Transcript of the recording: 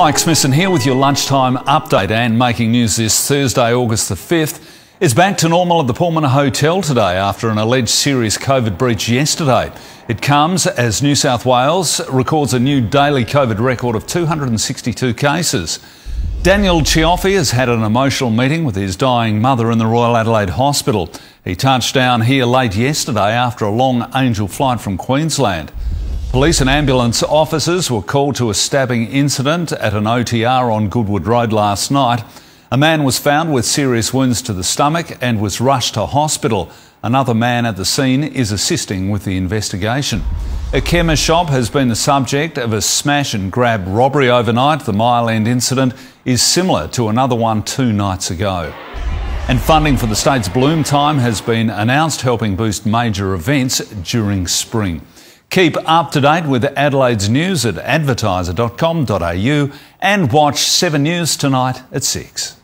Mike Smithson here with your lunchtime update and making news this Thursday, August the 5th. It's back to normal at the Pullman Hotel today after an alleged serious COVID breach yesterday. It comes as New South Wales records a new daily COVID record of 262 cases. Daniel Cioffi has had an emotional meeting with his dying mother in the Royal Adelaide Hospital. He touched down here late yesterday after a long angel flight from Queensland. Police and ambulance officers were called to a stabbing incident at an OTR on Goodwood Road last night. A man was found with serious wounds to the stomach and was rushed to hospital. Another man at the scene is assisting with the investigation. A chemist shop has been the subject of a smash and grab robbery overnight. The Mile End incident is similar to another one two nights ago. And funding for the state's Bloom Time has been announced, helping boost major events during spring. Keep up to date with Adelaide's news at advertiser.com.au and watch 7 News tonight at 6.